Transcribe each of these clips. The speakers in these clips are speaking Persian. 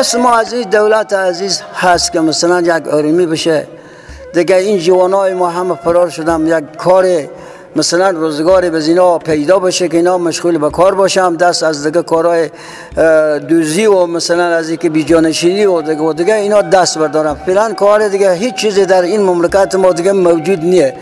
خواست ما از این دولت عزیز هست که مثلا یک آرامی بشه. دیگه این جوانای ما همه فرار شدم. یک کار مثلا روزگار به اینا پیدا بشه که اینا مشغول به کار باشم دست از دیگه کارهای دوزی و مثلا از اینکه بیجانشینی و دیگه و دیگه اینا دست بردارم. فعلا کار دیگه هیچ چیزی در این مملکت ما دیگه موجود نیه.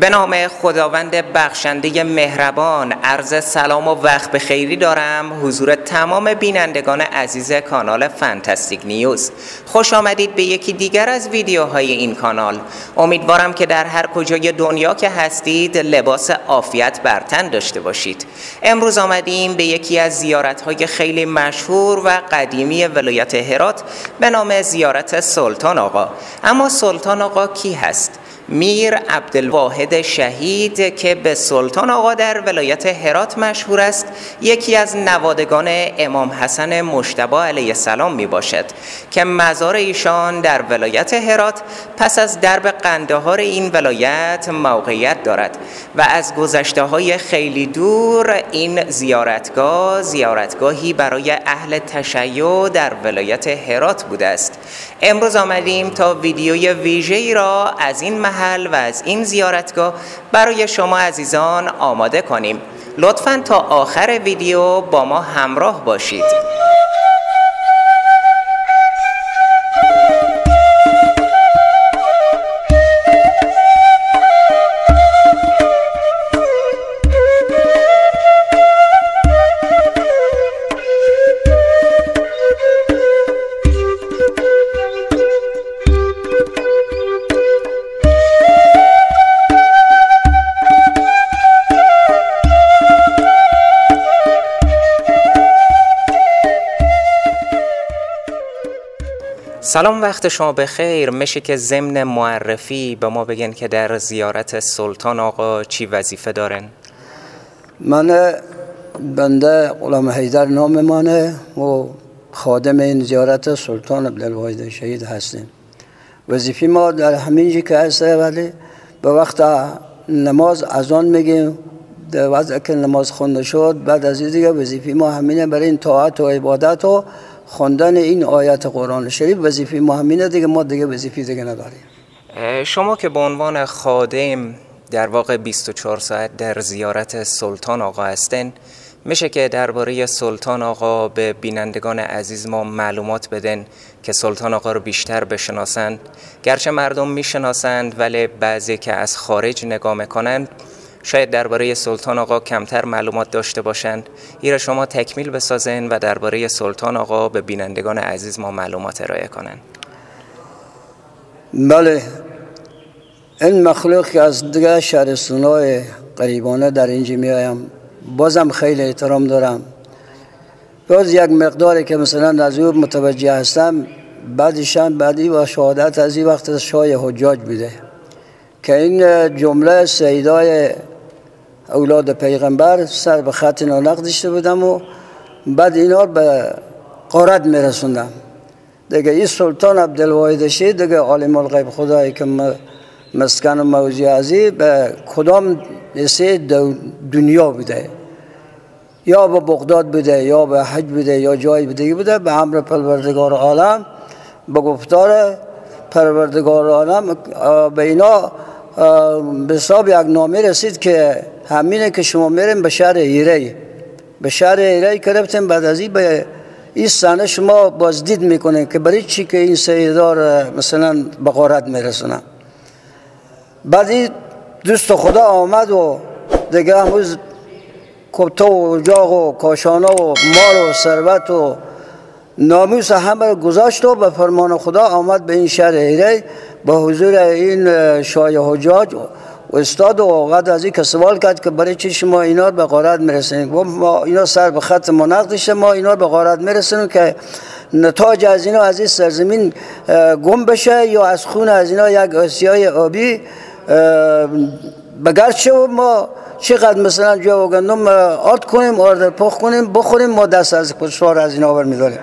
به نام خداوند بخشنده مهربان عرض سلام و وقت به خیری دارم. حضور تمام بینندگان عزیز کانال فانتاستیک نیوز. خوش آمدید به یکی دیگر از ویدیوهای این کانال. امیدوارم که در هر کجای دنیا که هستید لباس عافیت بر تن داشته باشید. امروز آمدیم به یکی از زیارتهای خیلی مشهور و قدیمی ولایت هرات به نام زیارت سلطان آقا. اما سلطان آقا کی هست؟ میر عبدالواحد شهید که به سلطان آقا در ولایت هرات مشهور است یکی از نوادگان امام حسن مشتبا علیه السلام می باشد که مزار ایشان در ولایت هرات پس از درب قندهار این ولایت موقعیت دارد و از گذشته های خیلی دور این زیارتگاه زیارتگاهی برای اهل تشیع در ولایت هرات بوده است. امروز آمدیم تا ویدیوی ویژه‌ای را از این محل و از این زیارتگاه برای شما عزیزان آماده کنیم. لطفا تا آخر ویدیو با ما همراه باشید. سلام وقت شما بخیر. میشه که ضمن معرفی به ما بگن که در زیارت سلطان آقا چی وظیفه دارن؟ من بنده غلام حیدر نام منه و خادم این زیارت سلطان عبدالواحد شهید هستیم. وظیفه ما در همین که هسته ولی به وقت نماز از آن میگیم. در وقت که نماز خونده شد بعد از این دیگه وظیفه ما همینه. برای این طاعت و عبادت و خوندن این آیت قرآن شریف وظیفه ما همینه دیگه ما دیگه وظیفه دیگه نداریم. شما که به عنوان خادم در واقع 24 ساعت در زیارت سلطان آقا هستن میشه که درباره سلطان آقا به بینندگان عزیز ما معلومات بدن که سلطان آقا رو بیشتر بشناسند. گرچه مردم می‌شناسند ولی بعضی که از خارج نگاه می‌کنند شاید درباره سلطان آقا کمتر معلومات داشته باشند. ایرا شما تکمیل بسازن و درباره سلطان آقا به بینندگان عزیز ما معلومات ارائه کنند. بله. این مخلوق که از دیگه های قریبانه در اینجا میایم بازم خیلی احترام دارم. باز یک مقداری که مثلا از او متوجه هستم بعدشان بعدی و شهادت از این وقت شای حجاج بیده که این جمله سیدای اولاد پیغمبر سر به خط نقد داشته بودم و بعد اینا به قارت میرسوندم. دیگه این سلطان عبدالواحد شید دیگه عالم الغیب خدایی که مسکن موزی ازی به کدام سه دنیا بوده؟ یا به بغداد بوده یا به حج بوده یا جای بوده بوده. به امر پروردگار عالم به گفتار پروردگار عالم به اینا به حساب یک نامه رسید که همینه که شما میریم به شهر ایره به شهر ایره که بعد از این به این سانه شما بازدید می‌کنه که برای چی که این سیدار مثلا به غارت میرسونه. بعد این دوست خدا آمد و دیگه هموز کبتا و جاغ و کاشانه و مال و ثروت و ناموس همه گذاشت و به فرمان خدا آمد به این شهر ایره به حضور این شای حجاج استاد قد از این سوال کرد که برای چی شما اینا به غارت می‌رسیم و ما اینا سر به خط منقدشه ما اینا به غارت می‌رسیم که نتاج از اینا از این سرزمین گم بشه یا از خون از اینا یک آسیای آبی بگرچه و ما چقدر مثلا جو و گندم آرد کنیم آرد پخ کنیم بخوریم ما دست از پشوار از اینا بر میداریم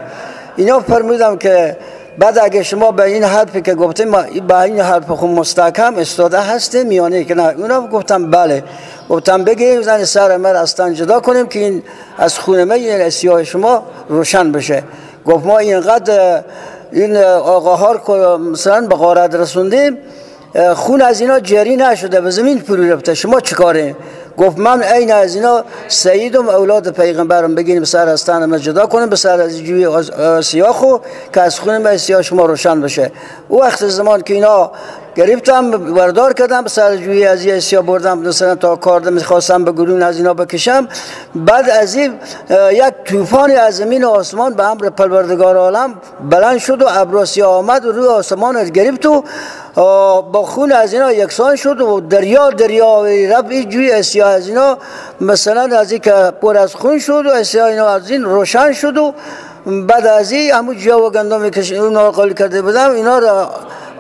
اینا فرمودم که بعد اگه شما به این حرفی که گفتیم به این حرف خود مستحکم استاده هستیم میانه که نه. اونا گفتم بله. گفتم بگیم زن سر مر از جدا کنیم که این از خونه این سیاه شما روشن بشه. گفت ما اینقدر این آقاها مثلا به غارت رسوندیم خون از اینا جری نشده. به زمین فرو رفته. شما چیکاره؟ گفت من عین از اینا سیدم اولاد پیغمبرم بگیریم سر از تن جدا کنیم به سر از جوی سیاخو که از خون سیاه شما روشن بشه. او وقت زمان که اینا گرفتم بردار کردم سر جوی از یه سیا بردم مثلا تا کارده می‌خواستم به گرون از اینا بکشم. بعد از این یک طوفانی از زمین و آسمان به امر پروردگار عالم بلند شد و ابراسی آمد و روی آسمان گرفت و با خون از اینا یکسان شد و دریا دریا رب این جوی اسیا از اینا مثلا از این که پر از خون شد و اسیا اینا از این روشن شد و بعد از این همون جا و گندم که قال کرده بودم اینا را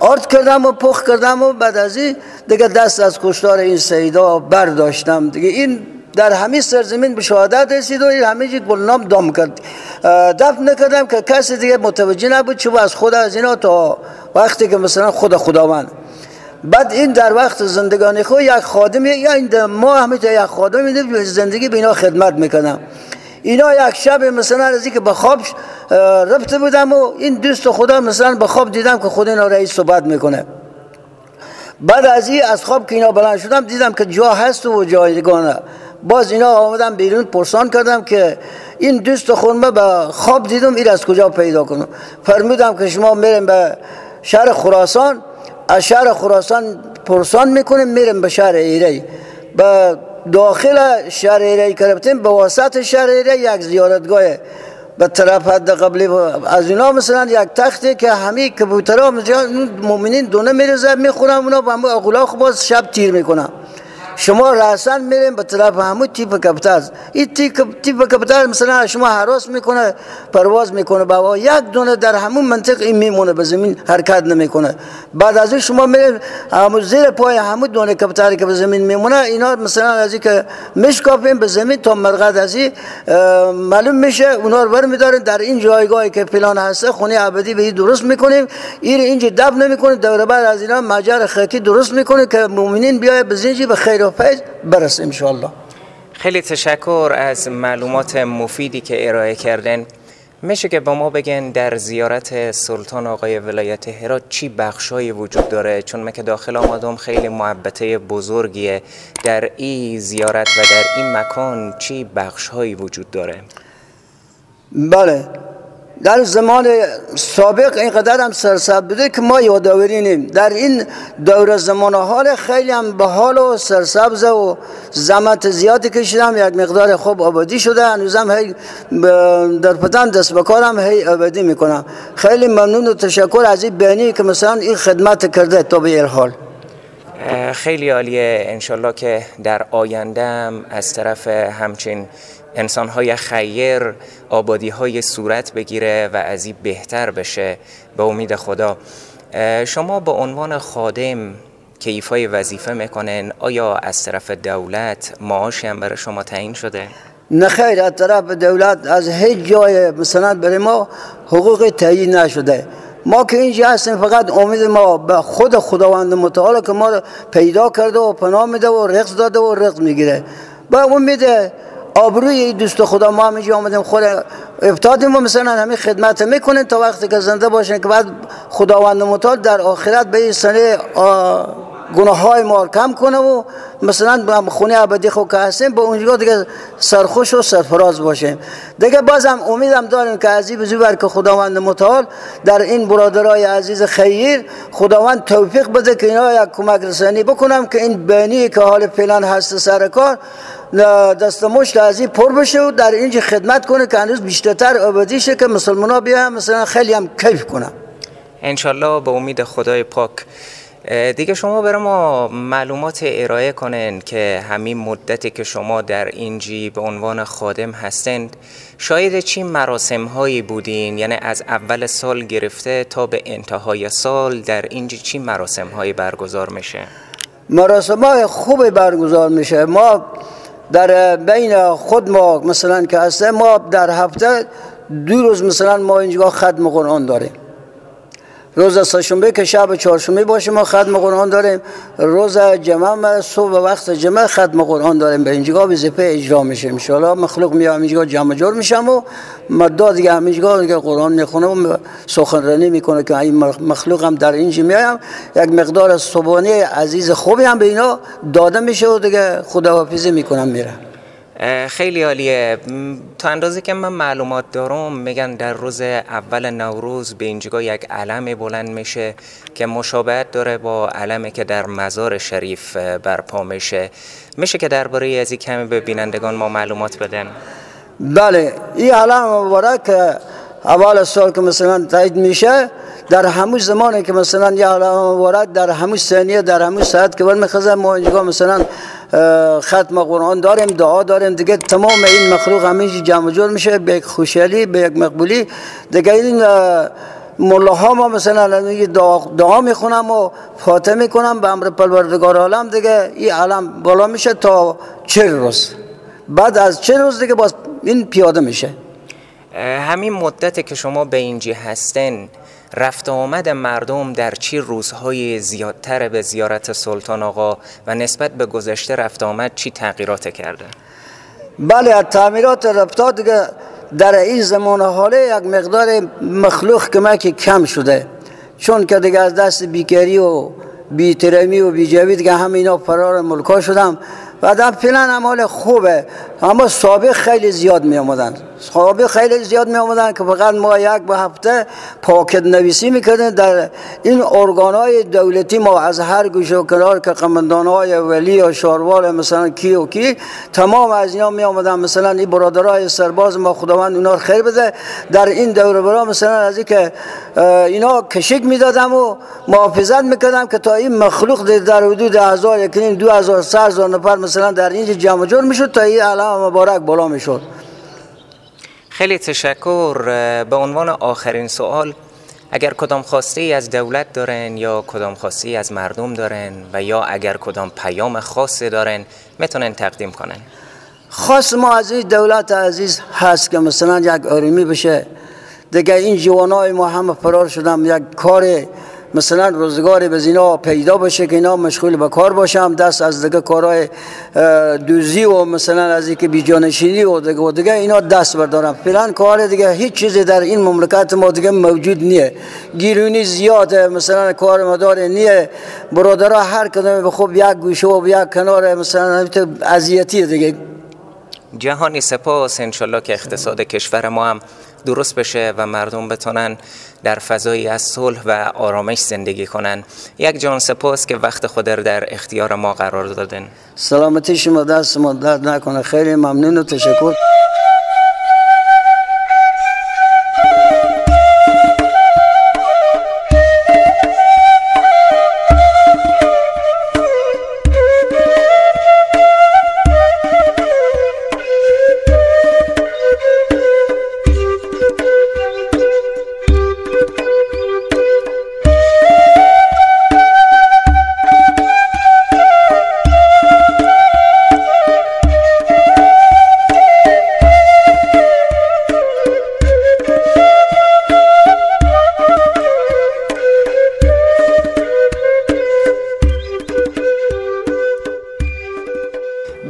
آرد کردم و پخ کردم و بعد از این دیگه دست از کشتار این سیدا برداشتم. دیگه این در همه سرزمین به شهادت رسید و همه جید نام دام کرد. دفن نکردم که کسی دیگه متوجه نبود چه از خود از اینا تا وقتی که مثلا خود خداوند. بعد این در وقت زندگانی خود یک خادم یا این ما همه یک خادم زندگی به اینا خدمت می‌کنم اینا یک شب مثلا از که به خواب رفته بودم و این دوست خدا مثلا به خواب دیدم که خود اینا رئیس صحبت می‌کنه. بعد از این از خواب که اینا بلند شدم دیدم که جا هست و جایگانه. باز اینا آمدم بیرون پرسان کردم که این دوست خونمه به خواب دیدم این از کجا پیدا کنم؟ فرمودم که شما میریم به شهر خراسان. از شهر خراسان پرسان می‌کنیم میریم به شهر ایره به داخل شهر ایره کربتیم به واسط شهر ایره یک زیارتگاه به طرف حد قبلی از اینا مثلا یک تختی که همه کبوترها مؤمنین دونه میرزه می‌خورن اونا با همه اغلاق باز شب تیر می‌کنن. شما راسن میریم به طرف همون تیپ کبوتر این تیپ کبوتر مثلا شما حراس می‌کنه پرواز می‌کنه. با یک دونه در همون منطق این میمونه به زمین حرکت نمی‌کنه. بعد از شما میریم همون زیر پای همون دونه کبوتری که به زمین میمونه اینا مثلا از که میشکافیم به زمین تا مرغد از معلوم میشه اونا رو بر میدارن. در این جایگاهی که پلان هسته خونه ابدی به درست می‌کنیم. این اینجا دب نمی‌کنه دور بعد از اینا مجر خاکی درست می‌کنه که مؤمنین بیای به زنجی به خیر و فیض برسه انشاءالله. خیلی تشکر از معلومات مفیدی که ارائه کردن میشه که با ما بگن در زیارت سلطان آقای ولایت هرات چی بخشایی وجود داره؟ چون من که داخل آمدم خیلی محبته بزرگیه. در این زیارت و در این مکان چی بخشهایی وجود داره؟ بله. در زمان سابق اینقدر هم سرسبد بوده که ما یادآوری نیم در این دور زمان حال خیلی هم به حال و سرسبز و زمت زیادی کشیدم. یک مقدار خوب آبادی شده. هنوزم هی در پتن دست بکارم هی آبادی می‌کنم. خیلی ممنون و تشکر از این بینی که مثلا این خدمت کرده تا به حال. خیلی عالیه انشالله که در آیندهم از طرف همچین انسان های خیر آبادی های صورت بگیره و از این بهتر بشه. به امید خدا. شما به عنوان خادم کیفای وظیفه می‌کنن آیا از طرف دولت معاشی هم برای شما تعیین شده؟ نه خیر از طرف دولت از هیچ جای مثلا برای ما حقوق تعیین نشده. ما که اینجا هستیم فقط امید ما به خود خداوند متعال که ما پیدا کرده و پناه میده و رقص داده و رقص می‌گیره. با امید آبروی دوست خدا ما همینجا آمدیم خود افتادیم ما مثلا همین خدمت می‌کنیم تا وقتی که زنده باشین که بعد خداوند متعال در آخرت به این سنه گناه های ما کم کنه و مثلا خونه ابدی خود که هستیم به اونجا دیگه سرخوش و سرفراز باشیم. دیگه بازم امیدم داریم که عزیز زیبر که خداوند متعال در این برادرای عزیز خیر خداوند توفیق بده که اینا یک کمک رسانی بکنم که این بینی که حال فعلا هست سر کار دست از این پر بشه و در اینجا خدمت کنه که هنوز بیشتر آبادی شه که مسلمان ها بیا مثلا خیلی هم کیف کنم انشالله به امید خدای پاک. دیگه شما برای ما معلومات ارائه کنن که همین مدتی که شما در اینجی به عنوان خادم هستند شاید چی مراسم هایی بودین؟ یعنی از اول سال گرفته تا به انتهای سال در اینجی چی مراسم هایی برگزار میشه؟ مراسم های خوب برگزار میشه. ما در بین خود ما مثلا که هسته ما در هفته دو روز مثلا ما اینجا ختم قرآن داریم. روز سهشنبه که شب چهارشنبه باشه ما ختم قرآن داریم. روز جمعه صبح وقت جمعه ختم قرآن داریم. به اینجا وظیفه اجرا میشه ان مخلوق میام اینجا جمع جور میشم و مدد دیگه همینجا دیگه قرآن می‌خونه و سخنرانی می‌کنه که این مخلوق هم در اینجا میایم یک مقدار صبحانه عزیز خوبی هم به اینا داده میشه و دیگه خداحافظی می‌کنم میره. خیلی عالیه. تا اندازه که من معلومات دارم میگن در روز اول نوروز به اینجا یک علم بلند میشه که مشابهت داره با علمی که در مزار شریف برپا میشه. میشه که درباره از کمی به بینندگان ما معلومات بدن؟ بله این علم مبارک اول سال که مثلا تایید میشه در همون زمانی که مثلا یه علم مبارک در همون ثانیه در همون ساعت که برمیخزه ما اینجا مثلا ختم قرآن داریم دعا داریم. دیگه تمام این مخلوق همینجی جمع جور میشه. به یک خوشحالی به یک مقبولی. دیگه این ها ما مثلا دعا, دعا می‌خونم و فاتحه می‌کنم به امر پروردگار عالم. دیگه این علم بالا میشه تا چه روز. بعد از چه روز دیگه باز این پیاده میشه. همین مدت که شما به اینجی هستن رفت آمد مردم در چی روزهای زیادتر به زیارت سلطان آقا و نسبت به گذشته رفت آمد چی تغییرات کرده؟ بله تعمیرات رفتار دیگه در این زمان حاله یک مقدار مخلوق کمک کم شده چون که دیگه از دست بیکری و بیترمی و بیجوی دیگه هم اینا فرار ملکا شدم در فعلا عمال خوبه. اما سابق خیلی زیاد می آمدن سابق خیلی زیاد می آمدن که فقط ما یک به هفته پاکت نویسی می‌کردن در این ارگان دولتی ما از هر گوش و کنار که قمندان های ولی و شاروال مثلا کی و کی تمام از اینا می آمدن مثلا این برادرای سرباز ما خداوند اونا خیر بده. در این دوره برا مثلا از که اینا کشک می‌دادم و محافظت می‌کردم که تا این مخلوق در حدود هزار یکنیم دو هزار نفر در اینجا جمع جور می‌شد تا این علم مبارک بالا می‌شد. خیلی تشکر به عنوان آخرین سوال اگر کدام خواسته ای از دولت دارن یا کدام خواسته ای از مردم دارن و یا اگر کدام پیام خاصی دارن می‌تونن تقدیم کنن؟ خاص ما از این دولت عزیز هست که مثلا یک آرامی بشه دیگه این جوانای ما همه فرار شدم یک کار مثلا روزگاری به اینا پیدا بشه که اینا مشغول به کار باشم دست از دیگه کارهای دوزی و مثلا از اینکه بیجانشینی و دیگه و دیگه اینا دست بردارم. فعلا کار دیگه هیچ چیزی در این مملکت ما دیگه موجود نیه. گیرونی زیاده مثلا کار مدار نیه. برادرها هر کدوم به خوب یک گوشه و یک کنار مثلا اذیتی دیگه. جهانی سپاس انشالله که اقتصاد کشور ما هم درست بشه و مردم بتونن در فضایی از صلح و آرامش زندگی کنن. یک جان سپاس که وقت خود در اختیار ما قرار دادن سلامتی شما دست ما درد نکنه. خیلی ممنون و تشکر.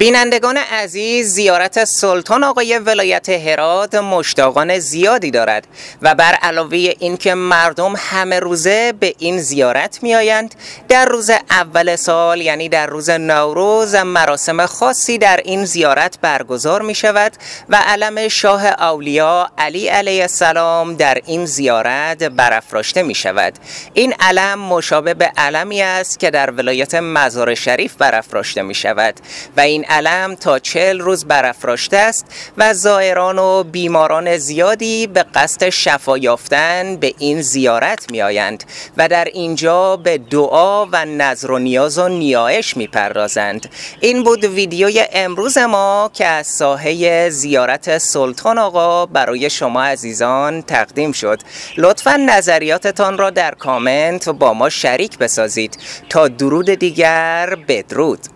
بینندگان عزیز زیارت سلطان آقای ولایت هرات مشتاقان زیادی دارد و بر علاوه اینکه مردم همه روزه به این زیارت می آیند در روز اول سال یعنی در روز نوروز مراسم خاصی در این زیارت برگزار می شود و علم شاه اولیا علی علیه السلام در این زیارت برافراشته می شود این علم مشابه به علمی است که در ولایت مزار شریف برافراشته می شود و این علم تا چل روز برافراشته است و زائران و بیماران زیادی به قصد شفا یافتن به این زیارت می آیند و در اینجا به دعا و نظر و نیاز و نیایش می پردازند این بود ویدیوی امروز ما که از ساحه زیارت سلطان آقا برای شما عزیزان تقدیم شد. لطفا نظریاتتان را در کامنت با ما شریک بسازید. تا درود دیگر بدرود.